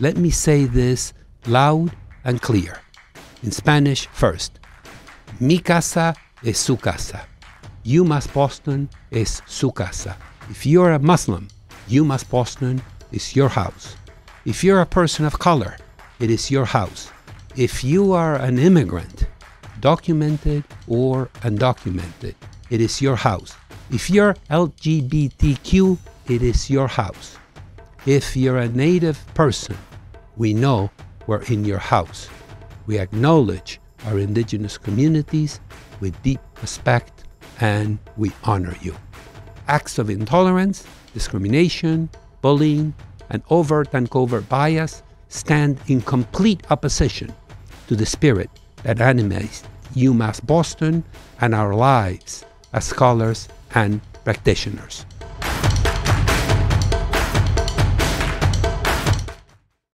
Let me say this loud and clear. In Spanish first. Mi casa es su casa. UMass Boston is su casa. If you're a Muslim, UMass Boston is your house. If you're a person of color, it is your house. If you are an immigrant, documented or undocumented, it is your house. If you're LGBTQ, it is your house. If you're a native person, we know we're in your house. We acknowledge our indigenous communities with deep respect and we honor you. Acts of intolerance, discrimination, bullying, and overt and covert bias stand in complete opposition to the spirit that animates UMass Boston and our lives as scholars and practitioners.